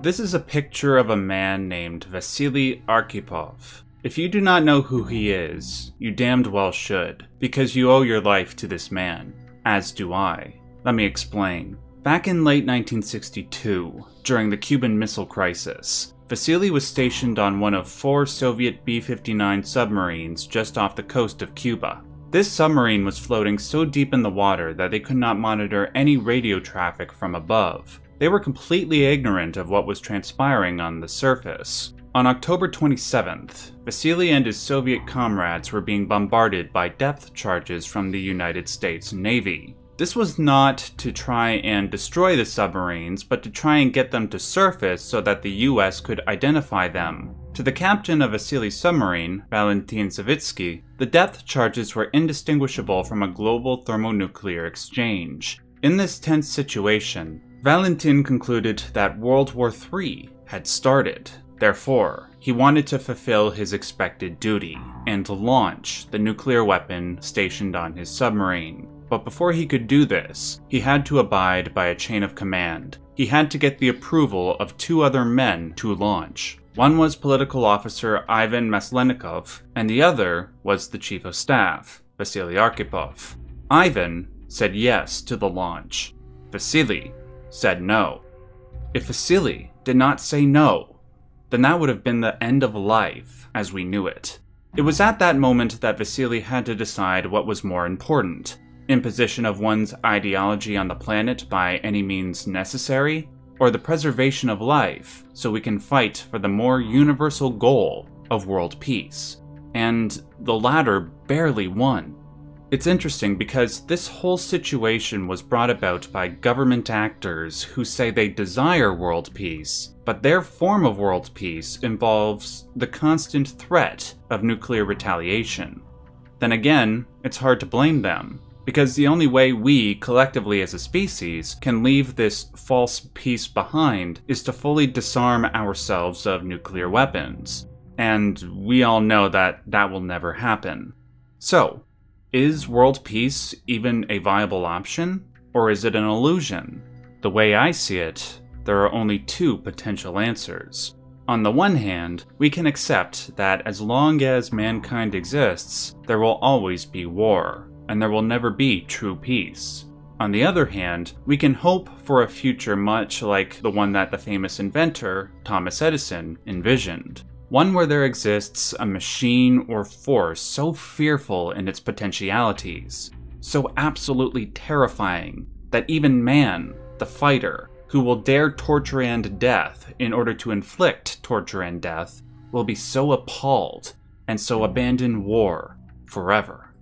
This is a picture of a man named Vasily Arkhipov. If you do not know who he is, you damned well should, because you owe your life to this man, as do I. Let me explain. Back in late 1962, during the Cuban Missile Crisis, Vasily was stationed on one of four Soviet B 59 submarines just off the coast of Cuba. This submarine was floating so deep in the water that they could not monitor any radio traffic from above. They were completely ignorant of what was transpiring on the surface. On October 27th, Vasily and his Soviet comrades were being bombarded by depth charges from the United States Navy. This was not to try and destroy the submarines, but to try and get them to surface so that the US could identify them. To the captain of Vasily's submarine, Valentin Savitsky, the depth charges were indistinguishable from a global thermonuclear exchange. In this tense situation, Valentin concluded that World War III had started. Therefore, he wanted to fulfill his expected duty and launch the nuclear weapon stationed on his submarine. But before he could do this, he had to abide by a chain of command. He had to get the approval of two other men to launch. One was political officer Ivan Maslennikov, and the other was the chief of staff, Vasily Arkhipov. Ivan said yes to the launch. Vasily said no. If Vasily did not say no, then that would have been the end of life as we knew it. It was at that moment that Vasily had to decide what was more important imposition of one's ideology on the planet by any means necessary, or the preservation of life so we can fight for the more universal goal of world peace. And the latter barely won. It's interesting because this whole situation was brought about by government actors who say they desire world peace, but their form of world peace involves the constant threat of nuclear retaliation. Then again, it's hard to blame them, because the only way we, collectively as a species, can leave this false peace behind is to fully disarm ourselves of nuclear weapons. And we all know that that will never happen. So, is world peace even a viable option? Or is it an illusion? The way I see it, there are only two potential answers. On the one hand, we can accept that as long as mankind exists, there will always be war and there will never be true peace. On the other hand, we can hope for a future much like the one that the famous inventor, Thomas Edison, envisioned. One where there exists a machine or force so fearful in its potentialities, so absolutely terrifying, that even man, the fighter, who will dare torture and death in order to inflict torture and death, will be so appalled and so abandon war forever.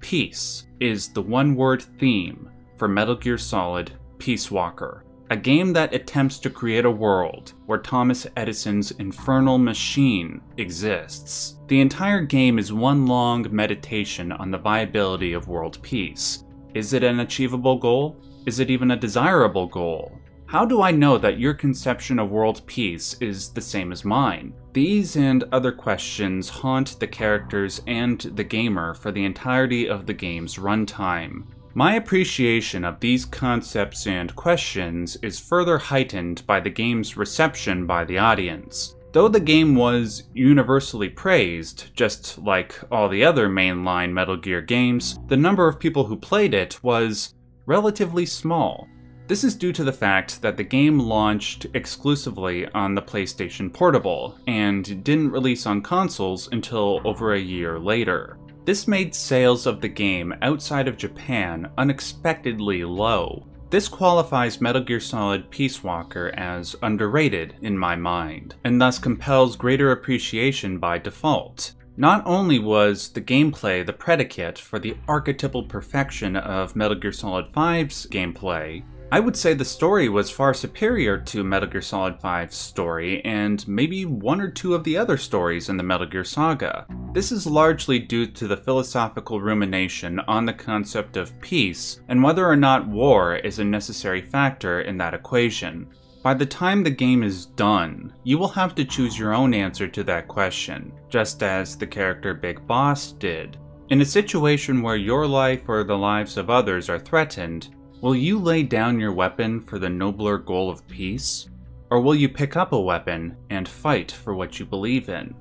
Peace is the one word theme for Metal Gear Solid Peace Walker, a game that attempts to create a world where Thomas Edison's infernal machine exists. The entire game is one long meditation on the viability of world peace. Is it an achievable goal? Is it even a desirable goal? How do I know that your conception of world peace is the same as mine? These and other questions haunt the characters and the gamer for the entirety of the game's runtime. My appreciation of these concepts and questions is further heightened by the game's reception by the audience. Though the game was universally praised, just like all the other mainline Metal Gear games, the number of people who played it was relatively small. This is due to the fact that the game launched exclusively on the PlayStation Portable, and didn't release on consoles until over a year later. This made sales of the game outside of Japan unexpectedly low. This qualifies Metal Gear Solid Peace Walker as underrated in my mind, and thus compels greater appreciation by default. Not only was the gameplay the predicate for the archetypal perfection of Metal Gear Solid 5's gameplay, I would say the story was far superior to Metal Gear Solid 5's story, and maybe one or two of the other stories in the Metal Gear saga. This is largely due to the philosophical rumination on the concept of peace, and whether or not war is a necessary factor in that equation. By the time the game is done, you will have to choose your own answer to that question, just as the character Big Boss did. In a situation where your life or the lives of others are threatened, Will you lay down your weapon for the nobler goal of peace? Or will you pick up a weapon and fight for what you believe in?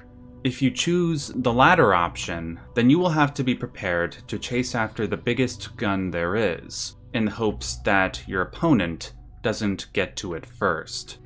If you choose the latter option, then you will have to be prepared to chase after the biggest gun there is, in the hopes that your opponent doesn't get to it first.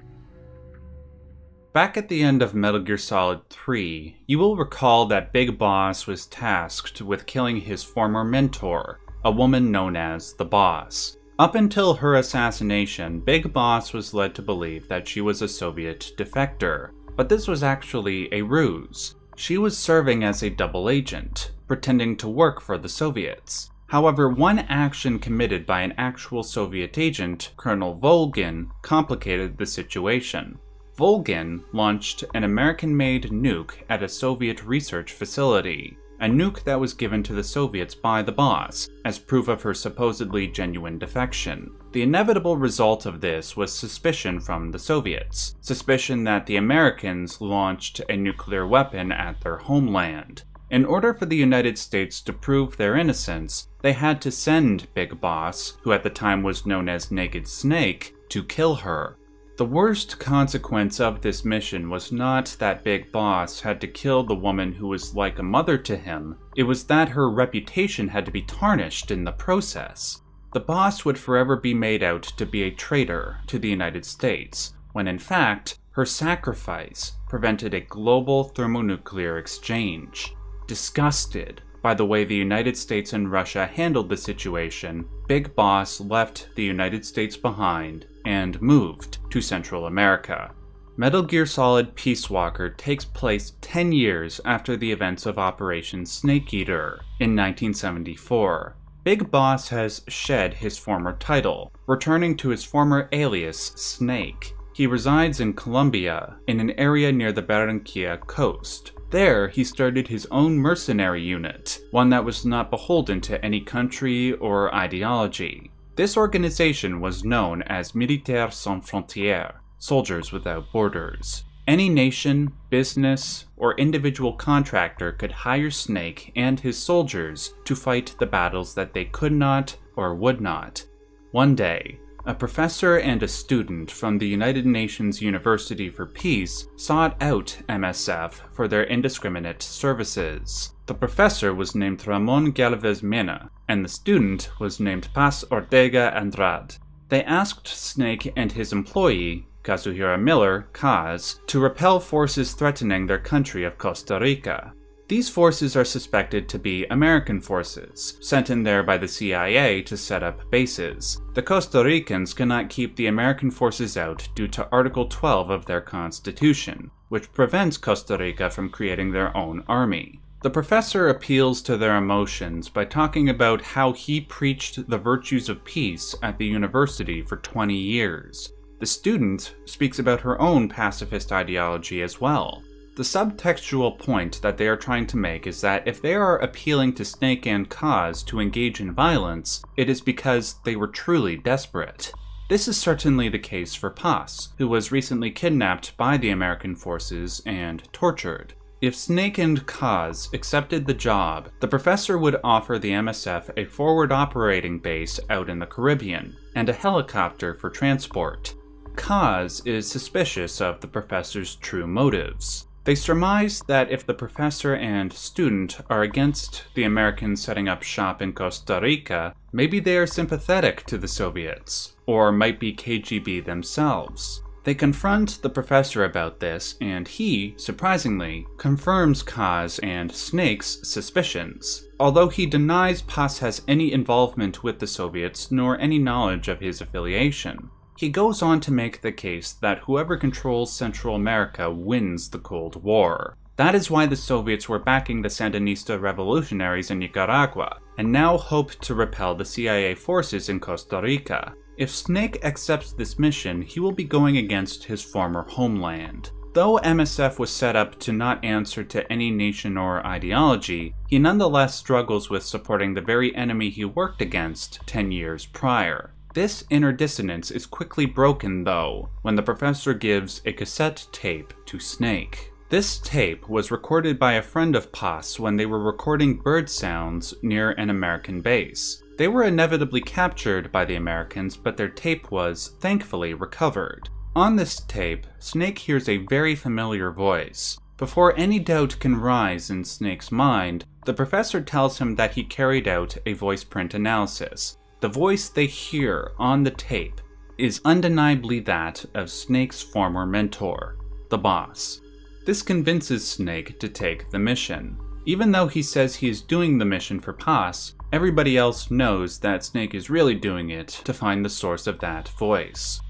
Back at the end of Metal Gear Solid 3, you will recall that Big Boss was tasked with killing his former mentor, a woman known as the Boss. Up until her assassination, Big Boss was led to believe that she was a Soviet defector, but this was actually a ruse. She was serving as a double agent, pretending to work for the Soviets. However, one action committed by an actual Soviet agent, Colonel Volgin, complicated the situation. Volgin launched an American made nuke at a Soviet research facility, a nuke that was given to the Soviets by the boss, as proof of her supposedly genuine defection. The inevitable result of this was suspicion from the Soviets, suspicion that the Americans launched a nuclear weapon at their homeland. In order for the United States to prove their innocence, they had to send Big Boss, who at the time was known as Naked Snake, to kill her. The worst consequence of this mission was not that Big Boss had to kill the woman who was like a mother to him, it was that her reputation had to be tarnished in the process. The boss would forever be made out to be a traitor to the United States, when in fact, her sacrifice prevented a global thermonuclear exchange. Disgusted by the way the United States and Russia handled the situation, Big Boss left the United States behind and moved to Central America. Metal Gear Solid Peace Walker takes place 10 years after the events of Operation Snake Eater in 1974. Big Boss has shed his former title, returning to his former alias, Snake. He resides in Colombia, in an area near the Barranquilla coast. There, he started his own mercenary unit, one that was not beholden to any country or ideology. This organization was known as Militaires Sans Frontières, Soldiers Without Borders. Any nation, business, or individual contractor could hire Snake and his soldiers to fight the battles that they could not or would not. One day, a professor and a student from the United Nations University for Peace sought out MSF for their indiscriminate services. The professor was named Ramon Galvez Mena, and the student was named Paz Ortega Andrade. They asked Snake and his employee, Kazuhira Miller, Kaz, to repel forces threatening their country of Costa Rica. These forces are suspected to be American forces, sent in there by the CIA to set up bases. The Costa Ricans cannot keep the American forces out due to Article 12 of their constitution, which prevents Costa Rica from creating their own army. The professor appeals to their emotions by talking about how he preached the virtues of peace at the university for 20 years. The student speaks about her own pacifist ideology as well, the subtextual point that they are trying to make is that if they are appealing to Snake and Kaz to engage in violence, it is because they were truly desperate. This is certainly the case for Paz, who was recently kidnapped by the American forces and tortured. If Snake and Kaz accepted the job, the professor would offer the MSF a forward operating base out in the Caribbean and a helicopter for transport. Kaz is suspicious of the professor's true motives. They surmise that if the professor and student are against the Americans setting up shop in Costa Rica, maybe they are sympathetic to the Soviets, or might be KGB themselves. They confront the professor about this, and he, surprisingly, confirms Kaz and Snake's suspicions, although he denies Paz has any involvement with the Soviets nor any knowledge of his affiliation. He goes on to make the case that whoever controls Central America wins the Cold War. That is why the Soviets were backing the Sandinista revolutionaries in Nicaragua, and now hope to repel the CIA forces in Costa Rica. If Snake accepts this mission, he will be going against his former homeland. Though MSF was set up to not answer to any nation or ideology, he nonetheless struggles with supporting the very enemy he worked against 10 years prior. This inner dissonance is quickly broken, though, when the professor gives a cassette tape to Snake. This tape was recorded by a friend of Paz when they were recording bird sounds near an American base. They were inevitably captured by the Americans, but their tape was, thankfully, recovered. On this tape, Snake hears a very familiar voice. Before any doubt can rise in Snake's mind, the professor tells him that he carried out a voice print analysis. The voice they hear on the tape is undeniably that of Snake's former mentor, the boss. This convinces Snake to take the mission. Even though he says he is doing the mission for Paz, everybody else knows that Snake is really doing it to find the source of that voice.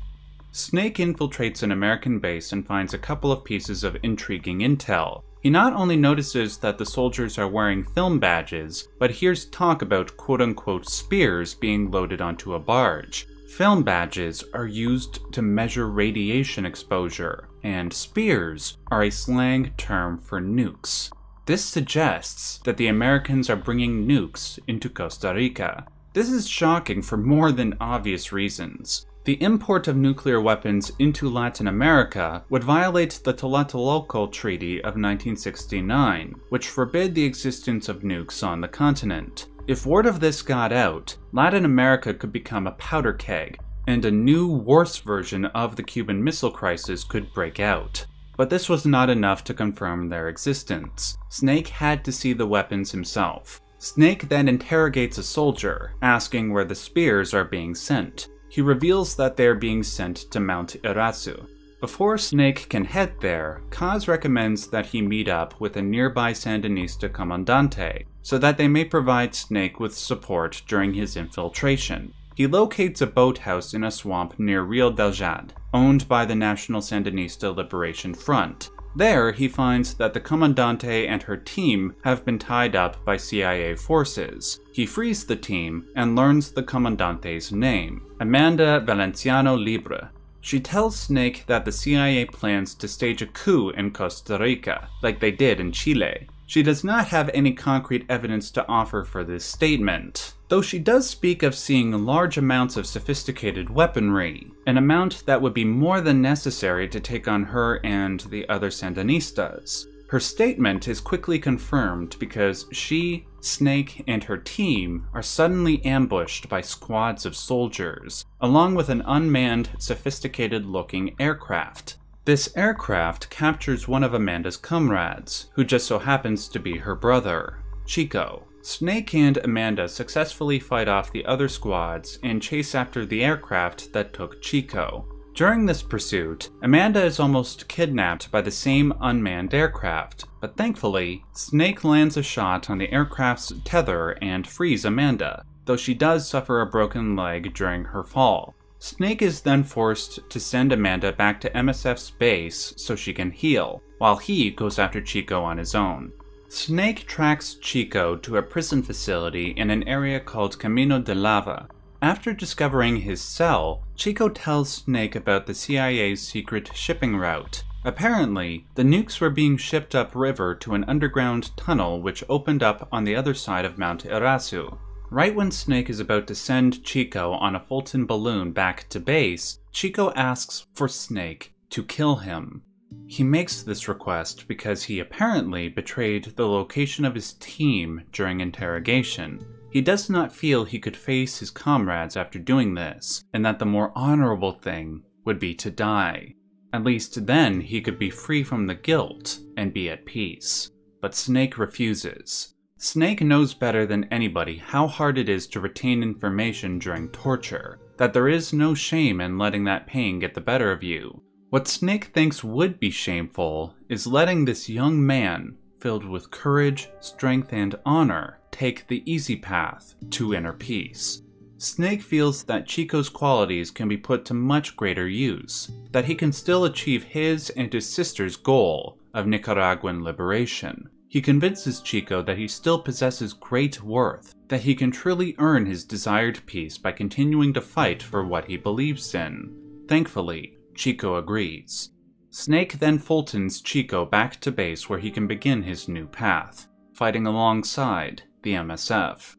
Snake infiltrates an American base and finds a couple of pieces of intriguing intel. He not only notices that the soldiers are wearing film badges, but hears talk about quote unquote spears being loaded onto a barge. Film badges are used to measure radiation exposure, and spears are a slang term for nukes. This suggests that the Americans are bringing nukes into Costa Rica. This is shocking for more than obvious reasons. The import of nuclear weapons into Latin America would violate the Tlatelolco Treaty of 1969, which forbid the existence of nukes on the continent. If word of this got out, Latin America could become a powder keg, and a new, worse version of the Cuban Missile Crisis could break out. But this was not enough to confirm their existence. Snake had to see the weapons himself. Snake then interrogates a soldier, asking where the spears are being sent. He reveals that they are being sent to Mount Irazu. Before Snake can head there, Kaz recommends that he meet up with a nearby Sandinista comandante so that they may provide Snake with support during his infiltration. He locates a boathouse in a swamp near Rio del Jade, owned by the National Sandinista Liberation Front. There, he finds that the Comandante and her team have been tied up by CIA forces. He frees the team and learns the Commandante's name, Amanda Valenciano Libre, she tells Snake that the CIA plans to stage a coup in Costa Rica, like they did in Chile. She does not have any concrete evidence to offer for this statement, though she does speak of seeing large amounts of sophisticated weaponry, an amount that would be more than necessary to take on her and the other Sandinistas. Her statement is quickly confirmed because she, Snake, and her team are suddenly ambushed by squads of soldiers, along with an unmanned, sophisticated looking aircraft. This aircraft captures one of Amanda's comrades, who just so happens to be her brother, Chico. Snake and Amanda successfully fight off the other squads and chase after the aircraft that took Chico, during this pursuit, Amanda is almost kidnapped by the same unmanned aircraft, but thankfully, Snake lands a shot on the aircraft's tether and frees Amanda, though she does suffer a broken leg during her fall. Snake is then forced to send Amanda back to MSF's base so she can heal, while he goes after Chico on his own. Snake tracks Chico to a prison facility in an area called Camino de Lava, after discovering his cell, Chico tells Snake about the CIA's secret shipping route. Apparently, the nukes were being shipped upriver to an underground tunnel which opened up on the other side of Mount Irazu. Right when Snake is about to send Chico on a Fulton balloon back to base, Chico asks for Snake to kill him. He makes this request because he apparently betrayed the location of his team during interrogation. He does not feel he could face his comrades after doing this, and that the more honorable thing would be to die. At least then he could be free from the guilt and be at peace. But Snake refuses. Snake knows better than anybody how hard it is to retain information during torture, that there is no shame in letting that pain get the better of you. What Snake thinks would be shameful is letting this young man, filled with courage, strength, and honor, take the easy path to inner peace. Snake feels that Chico's qualities can be put to much greater use, that he can still achieve his and his sister's goal of Nicaraguan liberation. He convinces Chico that he still possesses great worth, that he can truly earn his desired peace by continuing to fight for what he believes in. Thankfully, Chico agrees. Snake then Fultons Chico back to base where he can begin his new path, fighting alongside the MSF.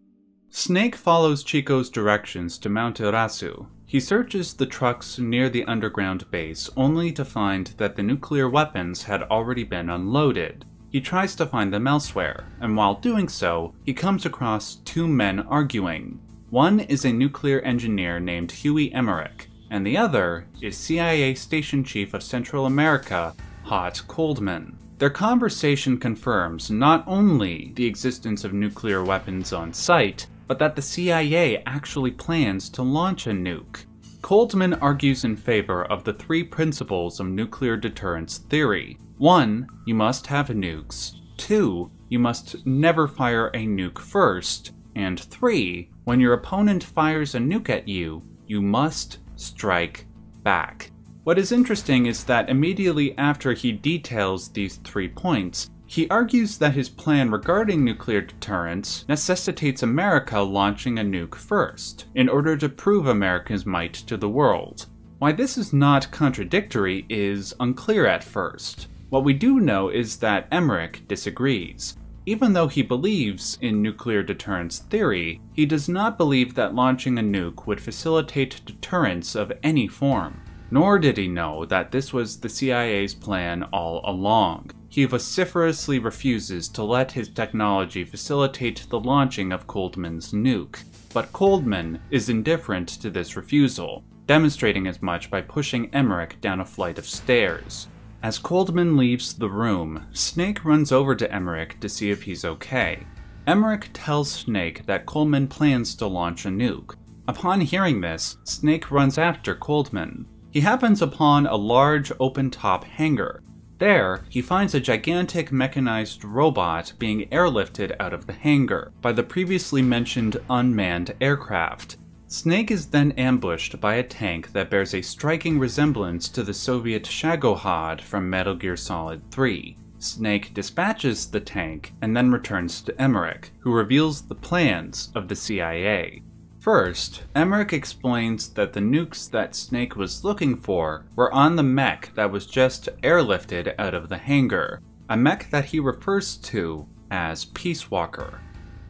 Snake follows Chico's directions to Mount Irazu. He searches the trucks near the underground base only to find that the nuclear weapons had already been unloaded. He tries to find them elsewhere, and while doing so, he comes across two men arguing. One is a nuclear engineer named Huey Emmerich, and the other is CIA Station Chief of Central America, Hot Coldman. Their conversation confirms not only the existence of nuclear weapons on site, but that the CIA actually plans to launch a nuke. Coldman argues in favor of the three principles of nuclear deterrence theory. 1. You must have nukes. 2. You must never fire a nuke first. And 3. When your opponent fires a nuke at you, you must strike back. What is interesting is that immediately after he details these three points, he argues that his plan regarding nuclear deterrence necessitates America launching a nuke first, in order to prove America's might to the world. Why this is not contradictory is unclear at first. What we do know is that Emmerich disagrees. Even though he believes in nuclear deterrence theory, he does not believe that launching a nuke would facilitate deterrence of any form. Nor did he know that this was the CIA's plan all along he vociferously refuses to let his technology facilitate the launching of Coldman's nuke. But Coldman is indifferent to this refusal, demonstrating as much by pushing Emmerich down a flight of stairs. As Coldman leaves the room, Snake runs over to Emmerich to see if he's okay. Emmerich tells Snake that Coldman plans to launch a nuke. Upon hearing this, Snake runs after Coldman. He happens upon a large open-top hangar, there, he finds a gigantic mechanized robot being airlifted out of the hangar by the previously mentioned unmanned aircraft. Snake is then ambushed by a tank that bears a striking resemblance to the Soviet Shagohod from Metal Gear Solid 3. Snake dispatches the tank and then returns to Emmerich, who reveals the plans of the CIA. First, Emmerich explains that the nukes that Snake was looking for were on the mech that was just airlifted out of the hangar, a mech that he refers to as Peace Walker.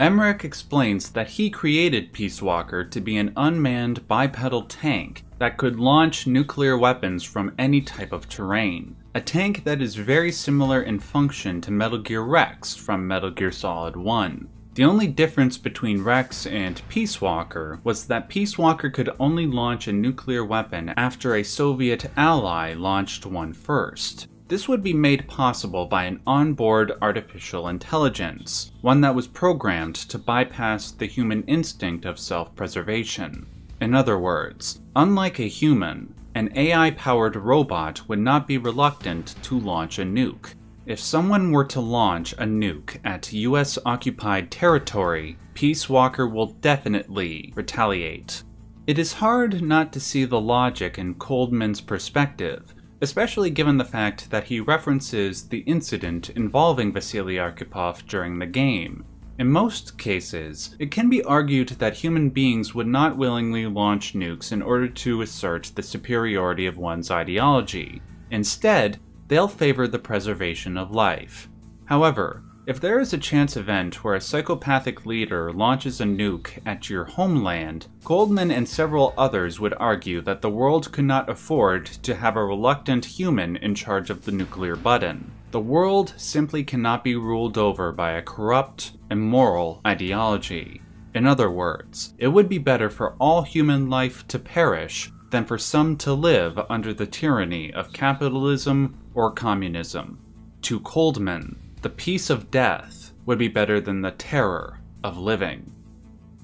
Emmerich explains that he created Peace Walker to be an unmanned bipedal tank that could launch nuclear weapons from any type of terrain. A tank that is very similar in function to Metal Gear Rex from Metal Gear Solid 1. The only difference between Rex and Peace Walker was that Peace Walker could only launch a nuclear weapon after a Soviet ally launched one first. This would be made possible by an onboard artificial intelligence, one that was programmed to bypass the human instinct of self-preservation. In other words, unlike a human, an AI-powered robot would not be reluctant to launch a nuke. If someone were to launch a nuke at US occupied territory, Peace Walker will definitely retaliate. It is hard not to see the logic in Coldman's perspective, especially given the fact that he references the incident involving Vasily Arkhipov during the game. In most cases, it can be argued that human beings would not willingly launch nukes in order to assert the superiority of one's ideology. Instead, they'll favor the preservation of life. However, if there is a chance event where a psychopathic leader launches a nuke at your homeland, Coldman and several others would argue that the world could not afford to have a reluctant human in charge of the nuclear button. The world simply cannot be ruled over by a corrupt, immoral ideology. In other words, it would be better for all human life to perish than for some to live under the tyranny of capitalism or communism. To Coldman, the peace of death would be better than the terror of living.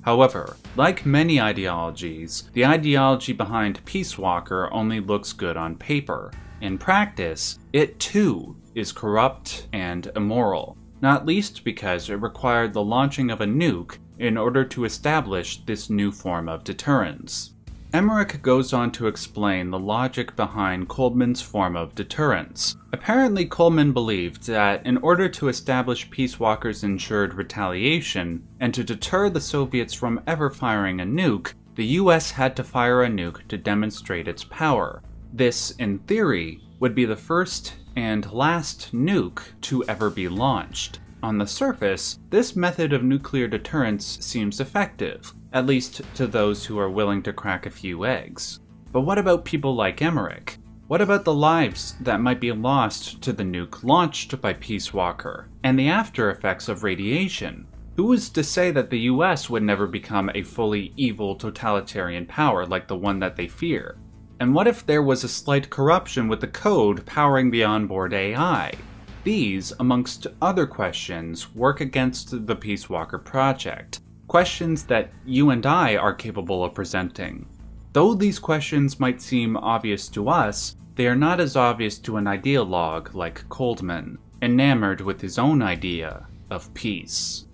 However, like many ideologies, the ideology behind Peace Walker only looks good on paper. In practice, it too is corrupt and immoral, not least because it required the launching of a nuke in order to establish this new form of deterrence. Emmerich goes on to explain the logic behind Coldman's form of deterrence. Apparently, Coldman believed that in order to establish Peace Walker's ensured retaliation, and to deter the Soviets from ever firing a nuke, the US had to fire a nuke to demonstrate its power. This, in theory, would be the first and last nuke to ever be launched. On the surface, this method of nuclear deterrence seems effective, at least to those who are willing to crack a few eggs. But what about people like Emmerich? What about the lives that might be lost to the nuke launched by Peace Walker, and the after effects of radiation? Who is to say that the US would never become a fully evil totalitarian power like the one that they fear? And what if there was a slight corruption with the code powering the onboard AI? These, amongst other questions, work against the Peace Walker project, questions that you and I are capable of presenting. Though these questions might seem obvious to us, they are not as obvious to an ideologue like Coldman, enamored with his own idea of peace.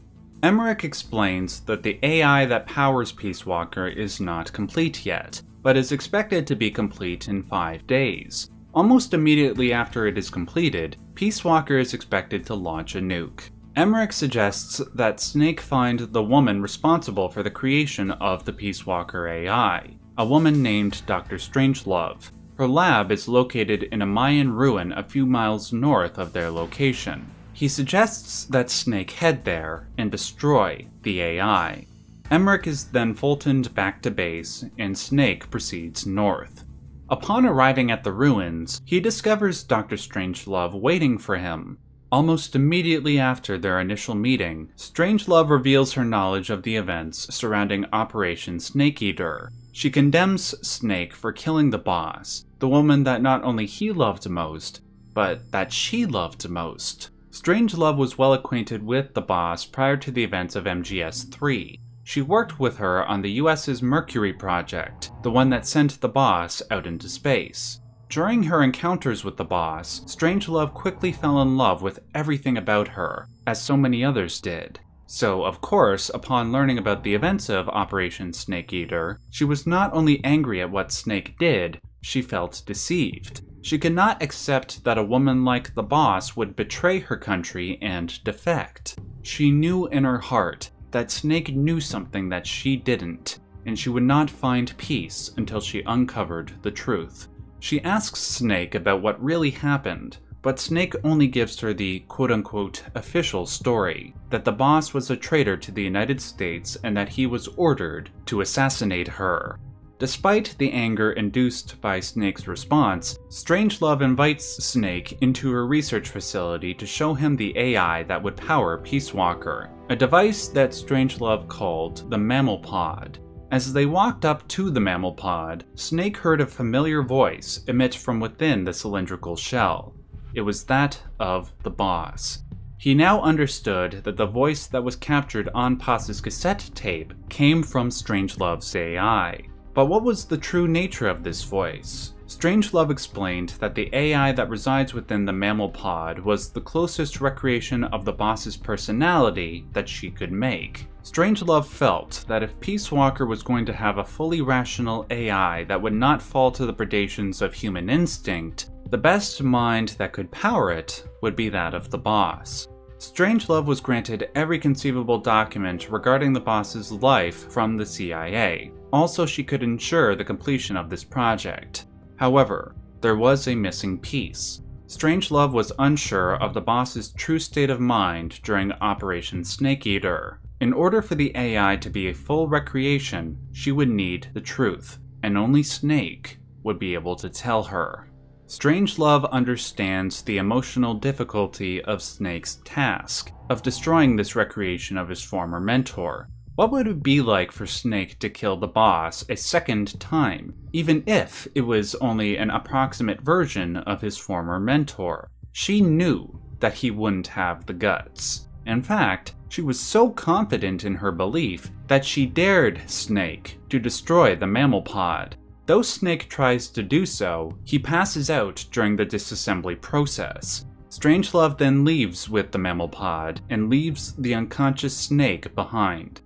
Emmerich explains that the AI that powers Peace Walker is not complete yet, but is expected to be complete in five days. Almost immediately after it is completed, Peace Walker is expected to launch a nuke. Emmerich suggests that Snake find the woman responsible for the creation of the Peace Walker AI, a woman named Dr. Strangelove. Her lab is located in a Mayan ruin a few miles north of their location. He suggests that Snake head there and destroy the AI. Emmerich is then Fultoned back to base, and Snake proceeds north. Upon arriving at the ruins, he discovers Dr. Strangelove waiting for him. Almost immediately after their initial meeting, Strangelove reveals her knowledge of the events surrounding Operation Snake Eater. She condemns Snake for killing the boss, the woman that not only he loved most, but that she loved most. Strangelove was well acquainted with the boss prior to the events of MGS 3, she worked with her on the US's Mercury project, the one that sent the boss out into space. During her encounters with the boss, Strangelove quickly fell in love with everything about her, as so many others did. So, of course, upon learning about the events of Operation Snake Eater, she was not only angry at what Snake did, she felt deceived. She could not accept that a woman like the boss would betray her country and defect. She knew in her heart that Snake knew something that she didn't, and she would not find peace until she uncovered the truth. She asks Snake about what really happened, but Snake only gives her the quote unquote official story that the boss was a traitor to the United States and that he was ordered to assassinate her. Despite the anger induced by Snake's response, Strangelove invites Snake into her research facility to show him the AI that would power Peace Walker, a device that Strangelove called the Mammal Pod. As they walked up to the mammal pod, Snake heard a familiar voice emit from within the cylindrical shell. It was that of the boss. He now understood that the voice that was captured on Paz's cassette tape came from Strangelove's AI. But what was the true nature of this voice? Strangelove explained that the AI that resides within the mammal pod was the closest recreation of the boss's personality that she could make. Strangelove felt that if Peace Walker was going to have a fully rational AI that would not fall to the predations of human instinct, the best mind that could power it would be that of the boss. Strangelove was granted every conceivable document regarding the boss's life from the CIA. Also, she could ensure the completion of this project. However, there was a missing piece. Strangelove was unsure of the boss's true state of mind during Operation Snake Eater. In order for the AI to be a full recreation, she would need the truth, and only Snake would be able to tell her. Strangelove understands the emotional difficulty of Snake's task, of destroying this recreation of his former mentor. What would it be like for Snake to kill the boss a second time, even if it was only an approximate version of his former mentor? She knew that he wouldn't have the guts. In fact, she was so confident in her belief that she dared Snake to destroy the mammal pod, Though Snake tries to do so, he passes out during the disassembly process. Strangelove then leaves with the mammal pod and leaves the unconscious Snake behind.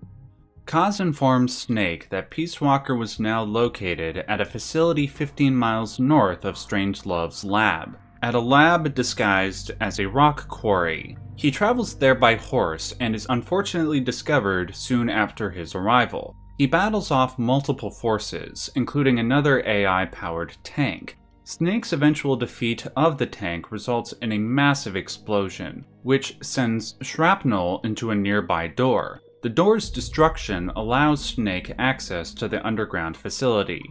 Kaz informs Snake that Peace Walker was now located at a facility 15 miles north of Strangelove's lab, at a lab disguised as a rock quarry. He travels there by horse and is unfortunately discovered soon after his arrival. He battles off multiple forces, including another AI powered tank. Snake's eventual defeat of the tank results in a massive explosion, which sends shrapnel into a nearby door. The door's destruction allows Snake access to the underground facility.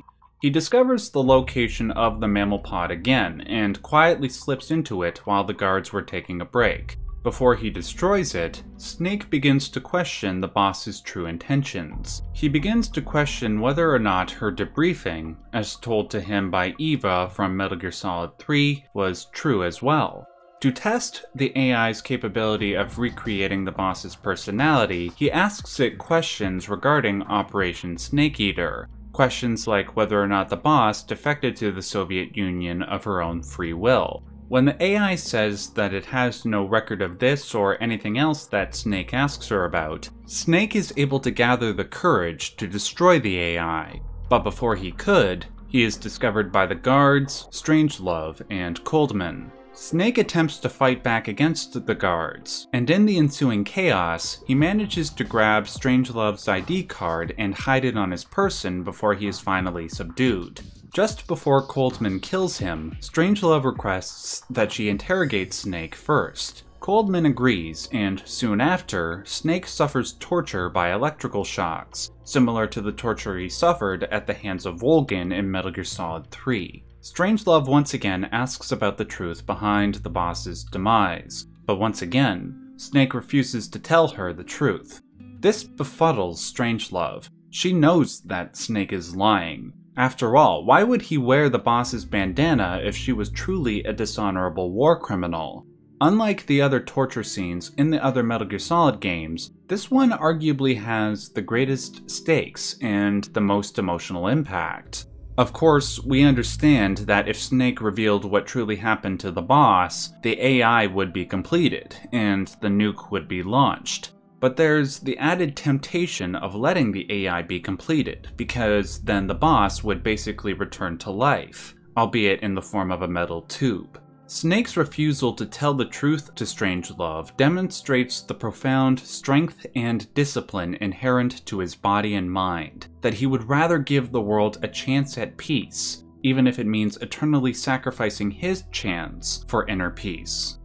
He discovers the location of the mammal pod again and quietly slips into it while the guards were taking a break. Before he destroys it, Snake begins to question the boss's true intentions. He begins to question whether or not her debriefing, as told to him by Eva from Metal Gear Solid 3, was true as well. To test the AI's capability of recreating the boss's personality, he asks it questions regarding Operation Snake Eater. Questions like whether or not the boss defected to the Soviet Union of her own free will. When the AI says that it has no record of this or anything else that Snake asks her about, Snake is able to gather the courage to destroy the AI. But before he could, he is discovered by the guards, Strangelove, and Coldman. Snake attempts to fight back against the guards, and in the ensuing chaos, he manages to grab Strangelove's ID card and hide it on his person before he is finally subdued. Just before Coldman kills him, Strangelove requests that she interrogate Snake first. Coldman agrees, and soon after, Snake suffers torture by electrical shocks, similar to the torture he suffered at the hands of Volgin in Metal Gear Solid 3. Strangelove once again asks about the truth behind the boss's demise, but once again, Snake refuses to tell her the truth. This befuddles Strangelove. She knows that Snake is lying. After all, why would he wear the boss's bandana if she was truly a dishonorable war criminal? Unlike the other torture scenes in the other Metal Gear Solid games, this one arguably has the greatest stakes and the most emotional impact. Of course, we understand that if Snake revealed what truly happened to the boss, the AI would be completed, and the nuke would be launched. But there's the added temptation of letting the AI be completed, because then the boss would basically return to life, albeit in the form of a metal tube. Snake's refusal to tell the truth to Strangelove demonstrates the profound strength and discipline inherent to his body and mind, that he would rather give the world a chance at peace, even if it means eternally sacrificing his chance for inner peace.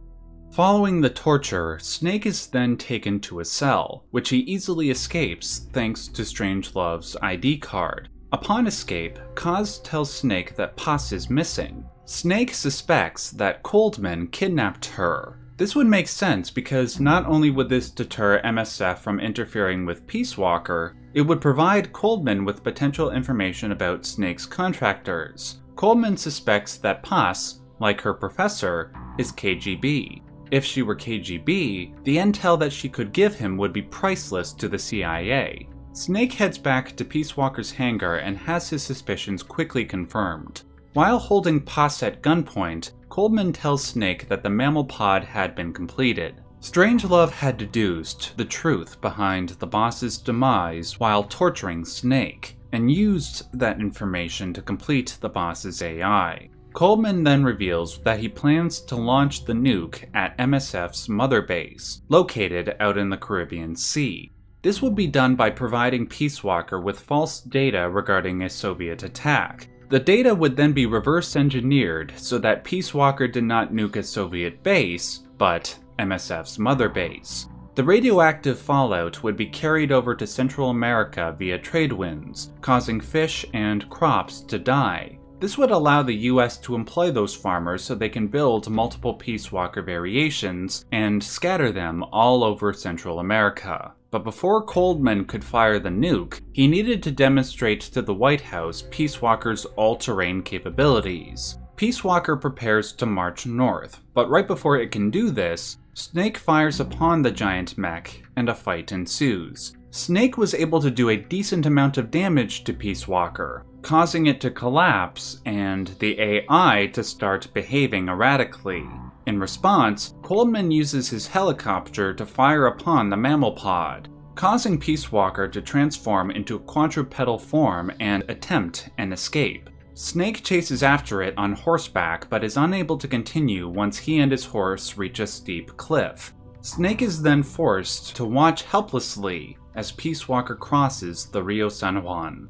Following the torture, Snake is then taken to a cell, which he easily escapes thanks to Strangelove's ID card. Upon escape, Kaz tells Snake that Paz is missing, Snake suspects that Coldman kidnapped her. This would make sense because not only would this deter MSF from interfering with Peace Walker, it would provide Coldman with potential information about Snake's contractors. Coldman suspects that Paz, like her professor, is KGB. If she were KGB, the intel that she could give him would be priceless to the CIA. Snake heads back to Peace Walker's hangar and has his suspicions quickly confirmed. While holding Paz at gunpoint, Coldman tells Snake that the mammal pod had been completed. Strangelove had deduced the truth behind the boss's demise while torturing Snake, and used that information to complete the boss's AI. Coldman then reveals that he plans to launch the nuke at MSF's mother base, located out in the Caribbean Sea. This would be done by providing Peace Walker with false data regarding a Soviet attack, the data would then be reverse engineered so that Peace Walker did not nuke a Soviet base, but MSF's mother base. The radioactive fallout would be carried over to Central America via trade winds, causing fish and crops to die. This would allow the US to employ those farmers so they can build multiple Peace Walker variations and scatter them all over Central America. But before Coldman could fire the nuke, he needed to demonstrate to the White House Peace Walker's all-terrain capabilities. Peace Walker prepares to march north, but right before it can do this, Snake fires upon the giant mech, and a fight ensues. Snake was able to do a decent amount of damage to Peace Walker, causing it to collapse and the AI to start behaving erratically. In response, Coldman uses his helicopter to fire upon the mammal pod, causing Peace Walker to transform into a quadrupedal form and attempt an escape. Snake chases after it on horseback but is unable to continue once he and his horse reach a steep cliff. Snake is then forced to watch helplessly as Peace Walker crosses the Rio San Juan.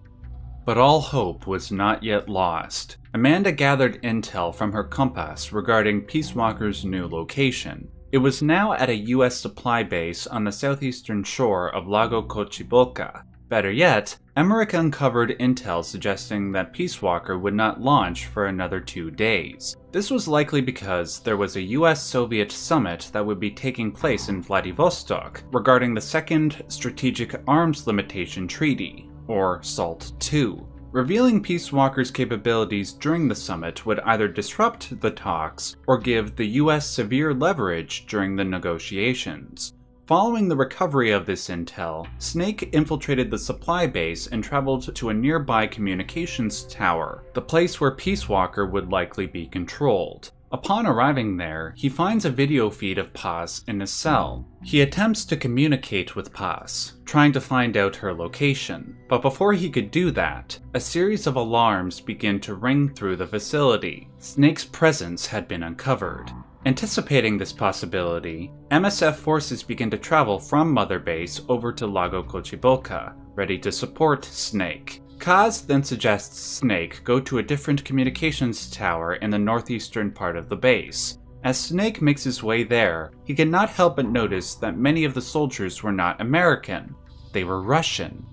But all hope was not yet lost. Amanda gathered intel from her compass regarding Peacewalker's new location. It was now at a US supply base on the southeastern shore of Lago Cocibolca. Better yet, Emmerich uncovered intel suggesting that Peacewalker would not launch for another two days. This was likely because there was a US Soviet summit that would be taking place in Vladivostok regarding the Second Strategic Arms Limitation Treaty, or SALT II. Revealing Peace Walker's capabilities during the summit would either disrupt the talks or give the US severe leverage during the negotiations. Following the recovery of this intel, Snake infiltrated the supply base and traveled to a nearby communications tower, the place where Peace Walker would likely be controlled. Upon arriving there, he finds a video feed of Paz in a cell. He attempts to communicate with Paz, trying to find out her location. But before he could do that, a series of alarms begin to ring through the facility. Snake's presence had been uncovered. Anticipating this possibility, MSF forces begin to travel from Mother Base over to Lago Cocibolca, ready to support Snake. Kaz then suggests Snake go to a different communications tower in the northeastern part of the base. As Snake makes his way there, he cannot help but notice that many of the soldiers were not American, they were Russian.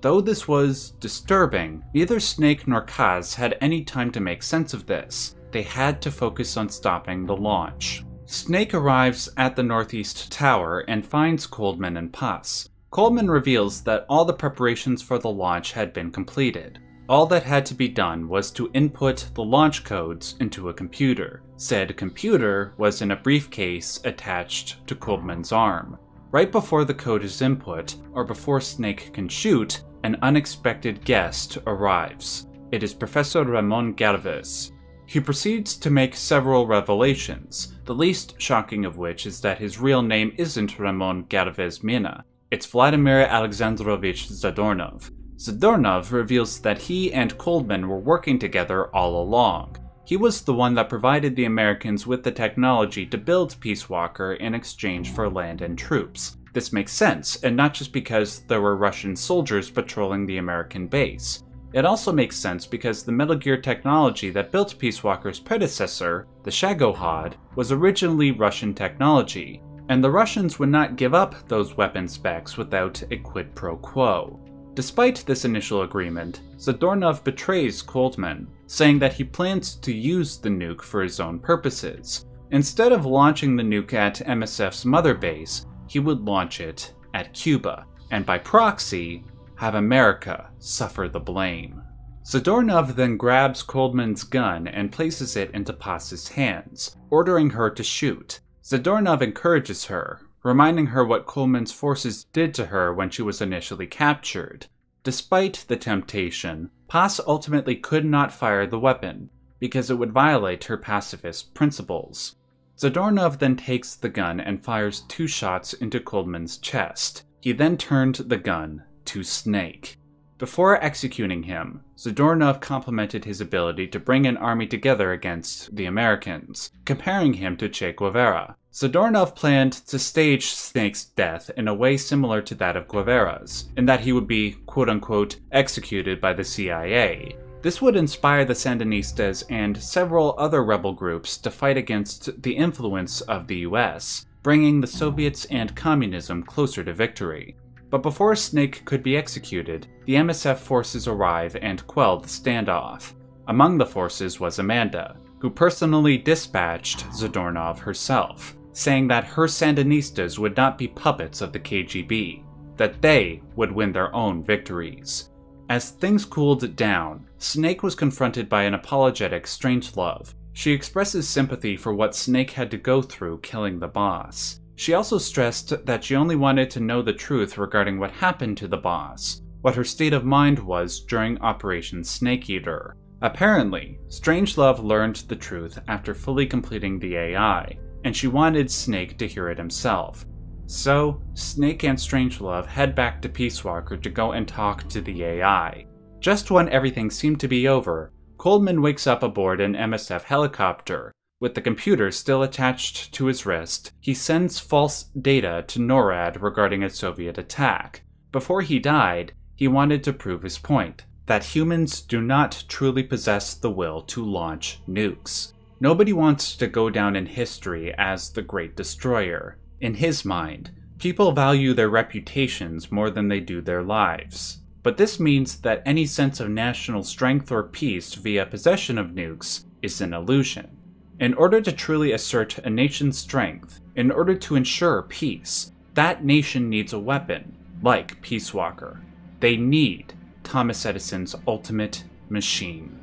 Though this was disturbing, neither Snake nor Kaz had any time to make sense of this they had to focus on stopping the launch. Snake arrives at the Northeast Tower and finds Coldman and Paz. Coldman reveals that all the preparations for the launch had been completed. All that had to be done was to input the launch codes into a computer. Said computer was in a briefcase attached to Coldman's arm. Right before the code is input, or before Snake can shoot, an unexpected guest arrives. It is Professor Ramon Galvez, he proceeds to make several revelations, the least shocking of which is that his real name isn't Ramon Galvez Mina, it's Vladimir Alexandrovich Zadornov. Zadornov reveals that he and Coldman were working together all along. He was the one that provided the Americans with the technology to build Peace Walker in exchange for land and troops. This makes sense, and not just because there were Russian soldiers patrolling the American base. It also makes sense because the Metal Gear technology that built Peace Walker's predecessor, the Shagohod, was originally Russian technology, and the Russians would not give up those weapon specs without a quid pro quo. Despite this initial agreement, Zadornov betrays Coldman, saying that he plans to use the nuke for his own purposes. Instead of launching the nuke at MSF's mother base, he would launch it at Cuba, and by proxy, have America suffer the blame. Zadornov then grabs Coldman's gun and places it into Paz's hands, ordering her to shoot. Zadornov encourages her, reminding her what Coldman's forces did to her when she was initially captured. Despite the temptation, Paz ultimately could not fire the weapon, because it would violate her pacifist principles. Zadornov then takes the gun and fires two shots into Coldman's chest. He then turned the gun to Snake. Before executing him, Zadornov complimented his ability to bring an army together against the Americans, comparing him to Che Guevara. Zadornov planned to stage Snake's death in a way similar to that of Guevara's, in that he would be, quote unquote, executed by the CIA. This would inspire the Sandinistas and several other rebel groups to fight against the influence of the US, bringing the Soviets and communism closer to victory. But before Snake could be executed, the MSF forces arrive and quell the standoff. Among the forces was Amanda, who personally dispatched Zadornov herself, saying that her Sandinistas would not be puppets of the KGB, that they would win their own victories. As things cooled down, Snake was confronted by an apologetic Strangelove. She expresses sympathy for what Snake had to go through killing the boss. She also stressed that she only wanted to know the truth regarding what happened to the boss, what her state of mind was during Operation Snake Eater. Apparently, Strangelove learned the truth after fully completing the AI, and she wanted Snake to hear it himself. So, Snake and Strangelove head back to Peace Walker to go and talk to the AI. Just when everything seemed to be over, Coldman wakes up aboard an MSF helicopter with the computer still attached to his wrist, he sends false data to NORAD regarding a Soviet attack. Before he died, he wanted to prove his point that humans do not truly possess the will to launch nukes. Nobody wants to go down in history as the Great Destroyer. In his mind, People value their reputations more than they do their lives. But this means that any sense of national strength or peace via possession of nukes is an illusion. In order to truly assert a nation's strength, in order to ensure peace, that nation needs a weapon, like Peace Walker. They need Thomas Edison's ultimate machine.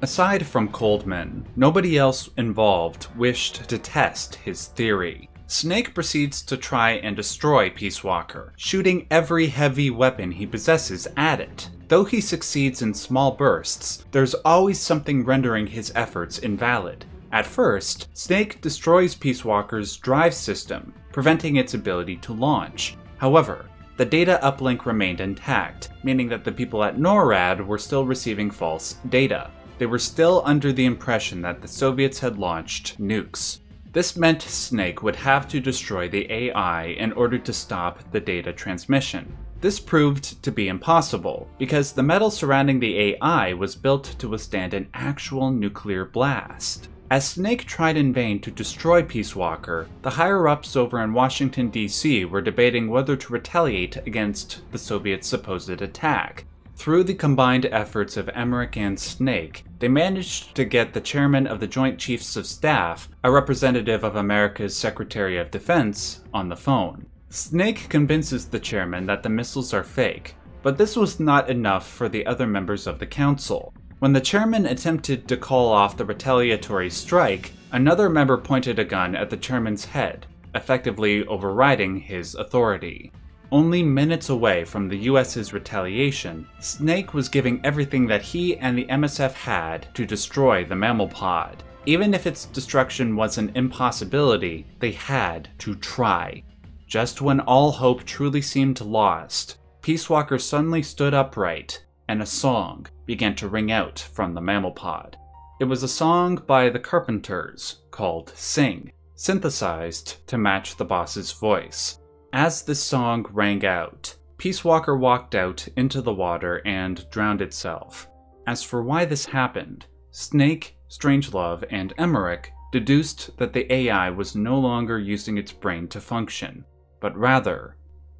Aside from Coldman, nobody else involved wished to test his theory. Snake proceeds to try and destroy Peace Walker, shooting every heavy weapon he possesses at it. Though he succeeds in small bursts, there's always something rendering his efforts invalid. At first, Snake destroys Peace Walker's drive system, preventing its ability to launch. However, the data uplink remained intact, meaning that the people at NORAD were still receiving false data. They were still under the impression that the Soviets had launched nukes. This meant Snake would have to destroy the AI in order to stop the data transmission. This proved to be impossible, because the metal surrounding the AI was built to withstand an actual nuclear blast. As Snake tried in vain to destroy Peace Walker, the higher ups over in Washington, D.C. were debating whether to retaliate against the Soviets' supposed attack. Through the combined efforts of Emmerich and Snake, they managed to get the chairman of the Joint Chiefs of Staff, a representative of America's Secretary of Defense, on the phone. Snake convinces the chairman that the missiles are fake, but this was not enough for the other members of the council. When the chairman attempted to call off the retaliatory strike, another member pointed a gun at the chairman's head, effectively overriding his authority. Only minutes away from the US's retaliation, Snake was giving everything that he and the MSF had to destroy the mammal pod. Even if its destruction was an impossibility, they had to try. Just when all hope truly seemed lost, Peace Walker suddenly stood upright, and a song began to ring out from the mammal pod. It was a song by the Carpenters called Sing, synthesized to match the boss's voice. As the song rang out, Peace Walker walked out into the water and drowned itself. As for why this happened, Snake, Strangelove, and Emmerich deduced that the AI was no longer using its brain to function, but rather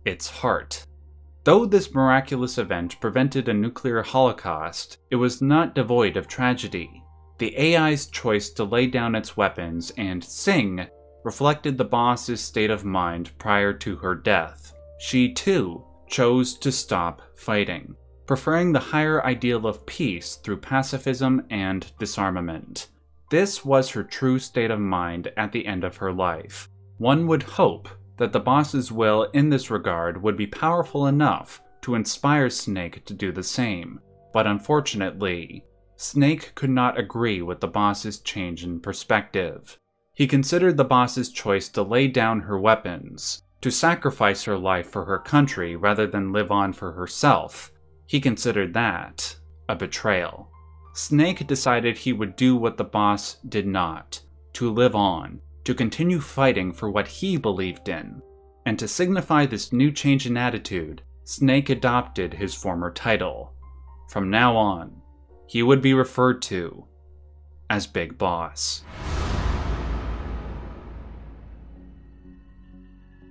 its heart. Though this miraculous event prevented a nuclear holocaust, it was not devoid of tragedy. The AI's choice to lay down its weapons and sing reflected the boss's state of mind prior to her death. She, too, chose to stop fighting, preferring the higher ideal of peace through pacifism and disarmament. This was her true state of mind at the end of her life. One would hope that the boss's will in this regard would be powerful enough to inspire Snake to do the same, but unfortunately, Snake could not agree with the boss's change in perspective. He considered the boss's choice to lay down her weapons, to sacrifice her life for her country rather than live on for herself. He considered that a betrayal. Snake decided he would do what the boss did not to live on, to continue fighting for what he believed in. And to signify this new change in attitude, Snake adopted his former title. From now on, he would be referred to as Big Boss.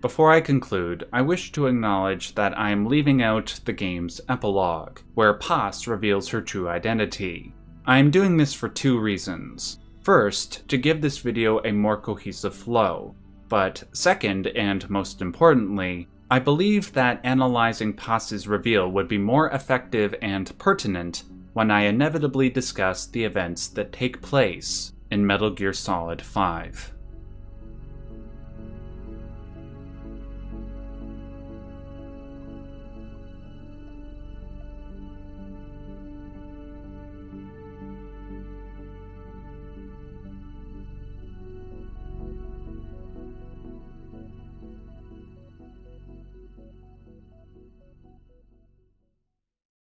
Before I conclude, I wish to acknowledge that I am leaving out the game's epilogue, where Paz reveals her true identity. I am doing this for two reasons. First, to give this video a more cohesive flow, but second, and most importantly, I believe that analyzing Paz's reveal would be more effective and pertinent when I inevitably discuss the events that take place in Metal Gear Solid 5.